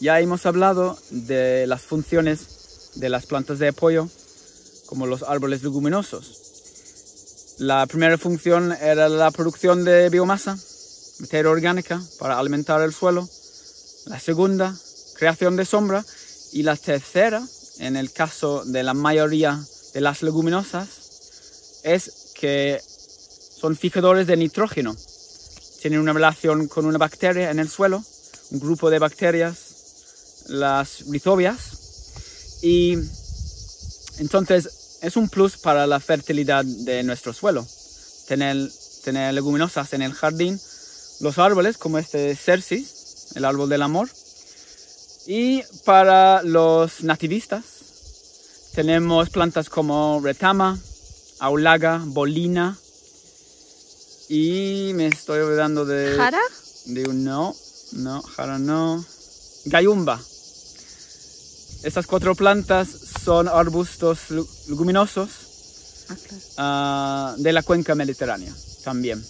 ya hemos hablado de las funciones de las plantas de apoyo como los árboles leguminosos. La primera función era la producción de biomasa, materia orgánica para alimentar el suelo. La segunda, creación de sombra. Y la tercera, en el caso de la mayoría de las leguminosas, es que son fijadores de nitrógeno. Tienen una relación con una bacteria en el suelo, un grupo de bacterias, las rhizobias. Y entonces es un plus para la fertilidad de nuestro suelo. Tener, tener leguminosas en el jardín, los árboles como este Cercis, el árbol del amor, y para los nativistas tenemos plantas como retama, aulaga, bolina y me estoy olvidando de... ¿Jara? De un no, no, jara no. Gayumba. Estas cuatro plantas son arbustos leguminosos Ah, claro. ah, de la cuenca mediterránea también.